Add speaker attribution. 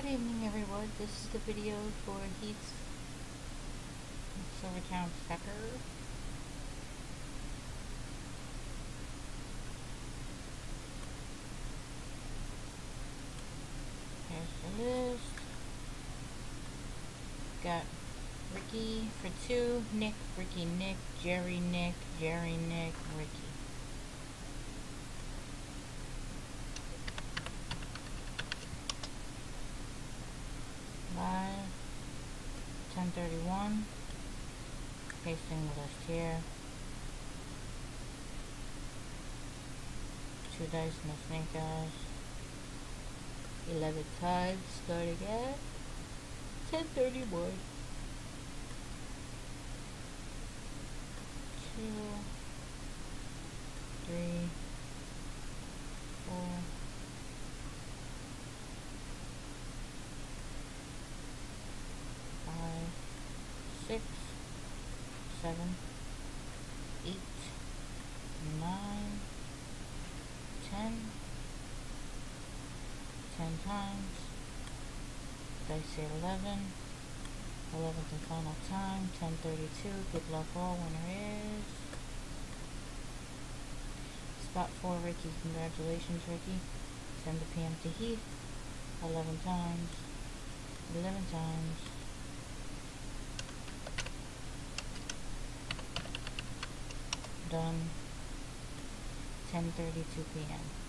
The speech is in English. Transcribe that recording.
Speaker 1: Good evening everyone, this is the video for Heath's Silvertowne Stacker. Here's the list. Got Ricky for two, Nick, Ricky, Nick, Jerry, Nick, Jerry, Nick, Ricky. 1031, pasting list here. Two dice and a snake eyes. 11 times, starting at 1031. Two, three, four, five, six, seven, eight, nine, ten, ten times, dice say eleven? Eleventh and final time, ten thirty-two, good luck all, winner is, spot four, Ricky, congratulations Ricky, send the PM to Heath, eleven times, eleven times, done 10:32 p.m.